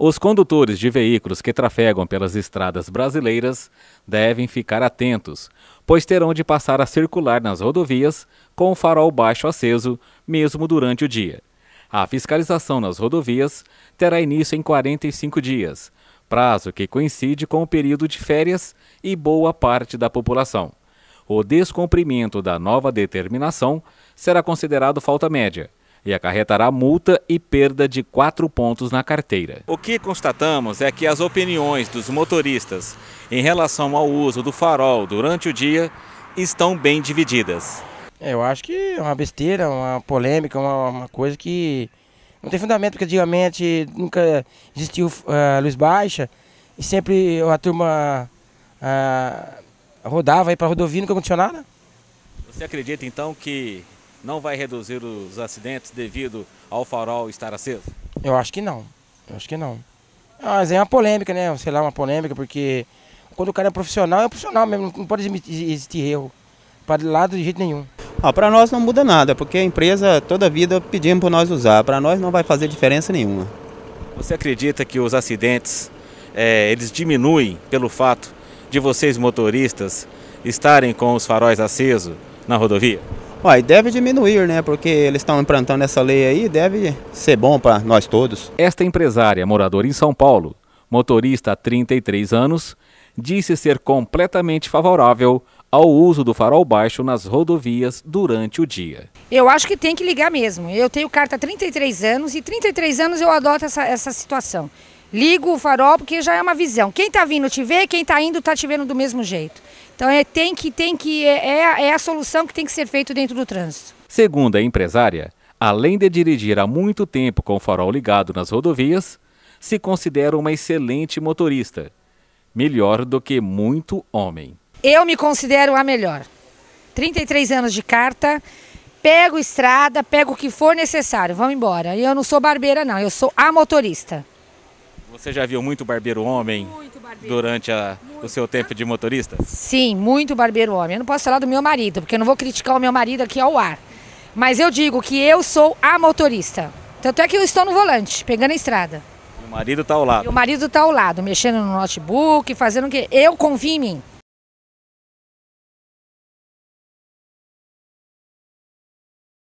Os condutores de veículos que trafegam pelas estradas brasileiras devem ficar atentos, pois terão de passar a circular nas rodovias com o farol baixo aceso, mesmo durante o dia. A fiscalização nas rodovias terá início em 45 dias, prazo que coincide com o período de férias e boa parte da população. O descumprimento da nova determinação será considerado falta média e acarretará multa e perda de quatro pontos na carteira. O que constatamos é que as opiniões dos motoristas em relação ao uso do farol durante o dia estão bem divididas. É, eu acho que é uma besteira, uma polêmica, uma, uma coisa que não tem fundamento, porque antigamente nunca existiu uh, luz baixa e sempre a turma uh, rodava aí para rodovia, nunca aconteceu nada. Você acredita então que não vai reduzir os acidentes devido ao farol estar aceso? Eu acho que não. Eu acho que não. Mas é uma polêmica, né? Sei lá, uma polêmica, porque quando o cara é profissional, é profissional mesmo, não pode existir erro. Para lado de jeito nenhum. Ah, para nós não muda nada, porque a empresa toda a vida pedimos para nós usar. Para nós não vai fazer diferença nenhuma. Você acredita que os acidentes é, eles diminuem pelo fato de vocês motoristas estarem com os faróis acesos na rodovia? Uai, deve diminuir, né? Porque eles estão implantando essa lei aí, deve ser bom para nós todos. Esta empresária, moradora em São Paulo, motorista há 33 anos, disse ser completamente favorável ao uso do farol baixo nas rodovias durante o dia. Eu acho que tem que ligar mesmo. Eu tenho carta há 33 anos e 33 anos eu adoto essa, essa situação. Ligo o farol porque já é uma visão. Quem está vindo te vê, quem está indo está te vendo do mesmo jeito. Então é, tem que, tem que, é, é, é a solução que tem que ser feito dentro do trânsito. Segundo a empresária, além de dirigir há muito tempo com o farol ligado nas rodovias, se considera uma excelente motorista, melhor do que muito homem. Eu me considero a melhor. 33 anos de carta, pego estrada, pego o que for necessário, vamos embora. E eu não sou barbeira não, eu sou a motorista. Você já viu muito barbeiro homem muito barbeiro. durante a, o seu tempo de motorista? Sim, muito barbeiro homem. Eu não posso falar do meu marido, porque eu não vou criticar o meu marido aqui ao ar. Mas eu digo que eu sou a motorista. Tanto é que eu estou no volante, pegando a estrada. E o marido está ao lado. E o marido está ao lado, mexendo no notebook, fazendo o quê? Eu confio em mim.